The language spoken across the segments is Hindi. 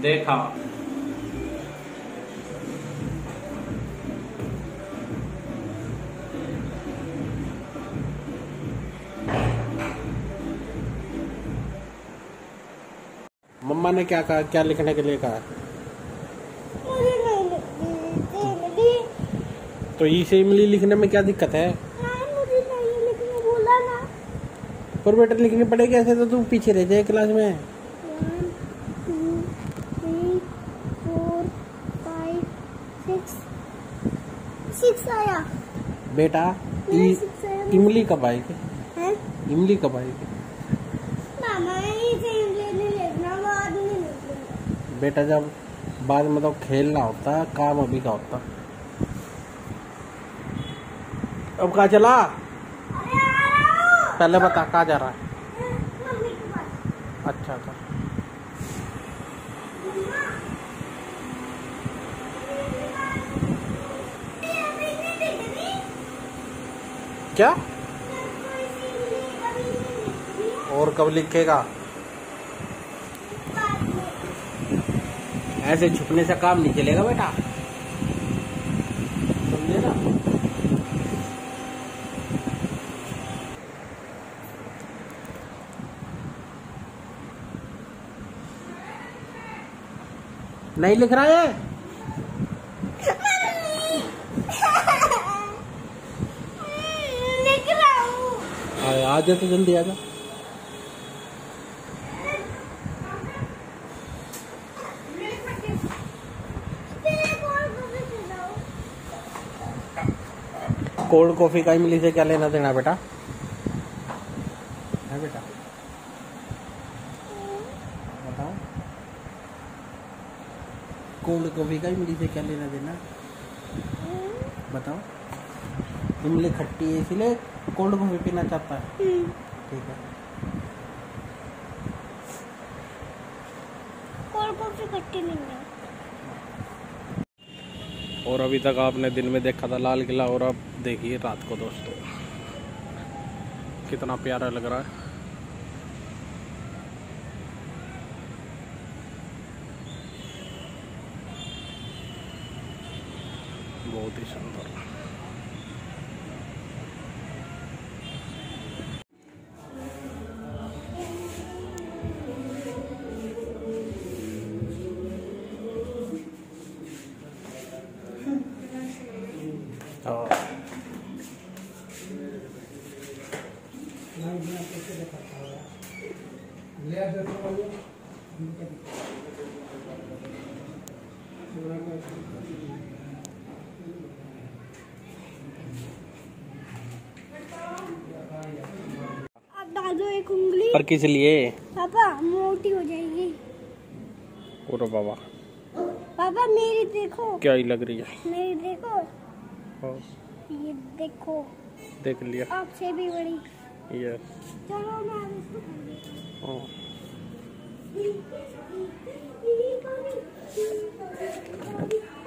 देखा। ने क्या कहा क्या लिखने के लिए कहा? मुझे नहीं लिखनी इमली तो लिखने में क्या दिक्कत है? हाँ मुझे नहीं लिखने बोला ना। पर बेटा लिखनी पड़ेगी ऐसे तो तू पीछे रह जाए क्लास में। बेटा इमली कब आएगी इमली कब आएगी मामा इसे इमली नहीं लिखना बाद में लिखूँगा बेटा जब बाद में तो खेलना होता है काम अभी का होता। अब कहा चला? पहले बता कहा जा रहा है? अच्छा अच्छा। क्या? और कब लिखेगा? ऐसे छुपने से काम नहीं चलेगा बेटा। समझे ना? नहीं लिख रहा है? लिख रहा हूँ आ जा। तो जल्दी आ जा तेरे कॉल कभी चलाओ कोल्ड कॉफ़ी का इमली से क्या लेना देना बेटा? है बेटा? बताओ। कोल्ड कॉफ़ी का इमली से क्या लेना देना बताओ। इमली खट्टी है इसलिए कोल्ड कॉफ़ी पीना चाहता है। ठीक है। कॉल कॉफ़ी खट्टी नहीं है। और अभी तक आपने दिन में देखा था लाल किला और अब देखिए रात को दोस्तों। कितना प्यारा लग रहा है। बहुत ही सुंदर। किस लिए? पापा मोटी हो जाएगी। ओरो बाबा पापा मेरी देखो। क्या ही लग रही है? मेरी देखो। और ये देखो। देख लिया। आपसे भी बड़ी। ये चलो मैं हूँ।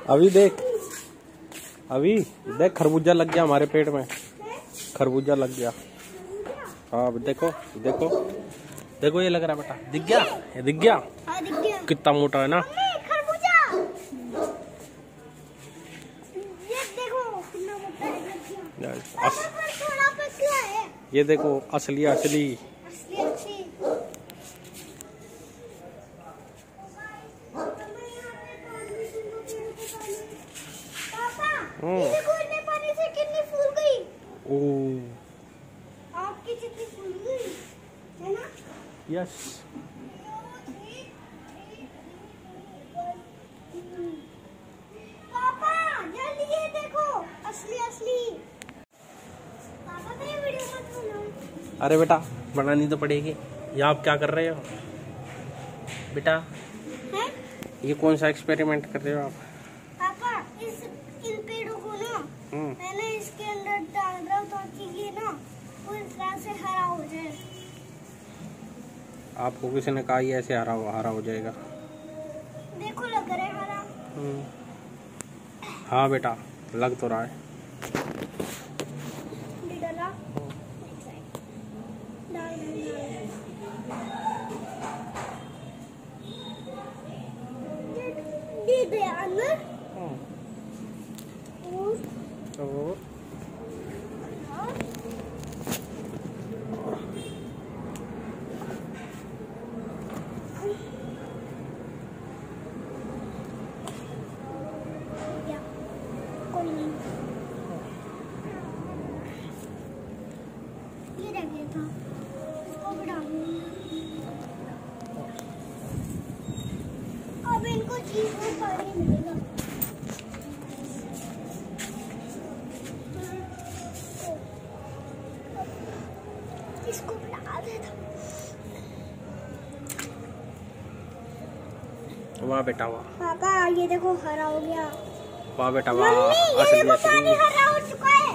अभी देख। अभी देख खरबूजा लग गया हमारे पेट में। खरबूजा लग गया। हाँ देखो देखो। देखो ये लग रहा है बेटा। दिख गया? ये दिख गया? हाँ। कितना मोटा है ना? ये देखो असली मोटा है खरबूजा। अस, पापा, पर थोड़ा पतला है ये देखो असली असली असली अच्छी पापा हम्म। ये देखो इतने पानी से कितनी फूल गई ओ आपकी जितनी फूल गई है ना यस पापा जल्दी ये देखो असली असली। पापा मेरी वीडियो मत बनाओ। अरे बेटा बनानी तो पड़ेगी। ये आप क्या कर रहे हो? बेटा हैं? ये कौन सा एक्सपेरिमेंट कर रहे हो आप पापा इस इन पेड़ों को ना हम्म मैंने इसके अंदर डाल रहा हूँ ताकि ये ना पूरी तरह से हरा हो जाए आपको किसी ने कहा ये ऐसे हरा हरा हो जाएगा। देखो लग रहा है हरा। हम्म। हाँ बेटा लग तो रहा है। ये दे अंदर हाँ, और तो हाँ या कोई नहीं ये रह गया था इसको भी डाल दूँगी। अब इनको चीज़ में पानी मिलेगा इसको डाल देता वाह बेटा वाह। पापा ये देखो हरा हो गया। वाह बेटा वाह मम्मी ये देखो पानी हरा हो चुका है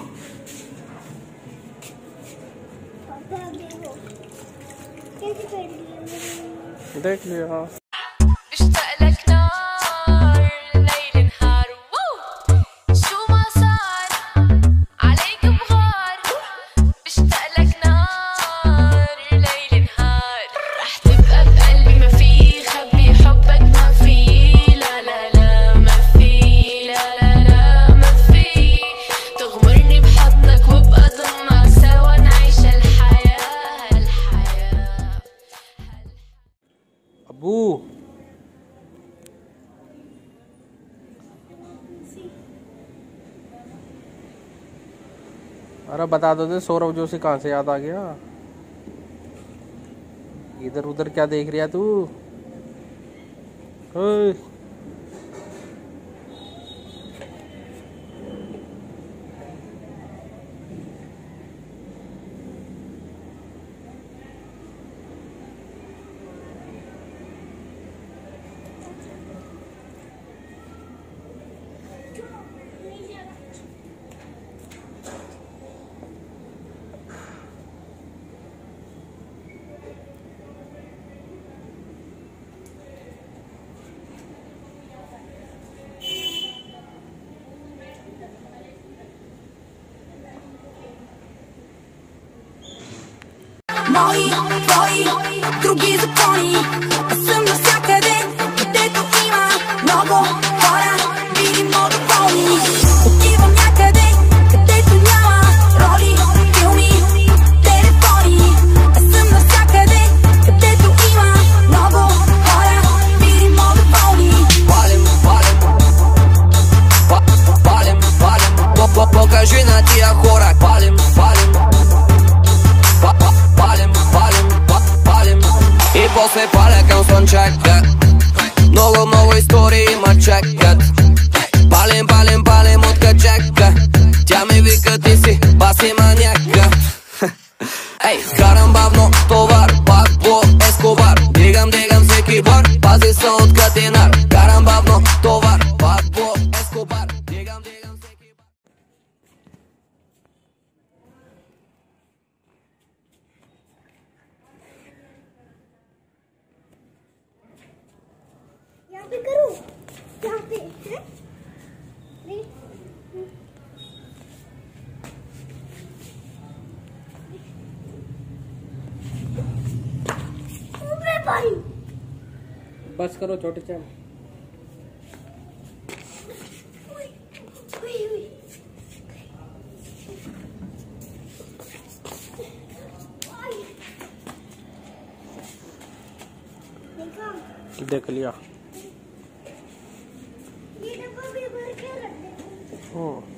पापा देखो कैसे कर दिया देख लिया। अरे बता दो दे सौरभ जोशी कहाँ से याद आ गया? इधर उधर क्या देख रहा तू? moi, moi, drugi zakoni. Tot catenar, carambavno, tovar Pablo Escobar Degam, degam यहाँ पे करूँ यहाँ पे है? बस करो छोटे चैन। देख लिया। ये डब्बा भी भर के रख दे। हम्म।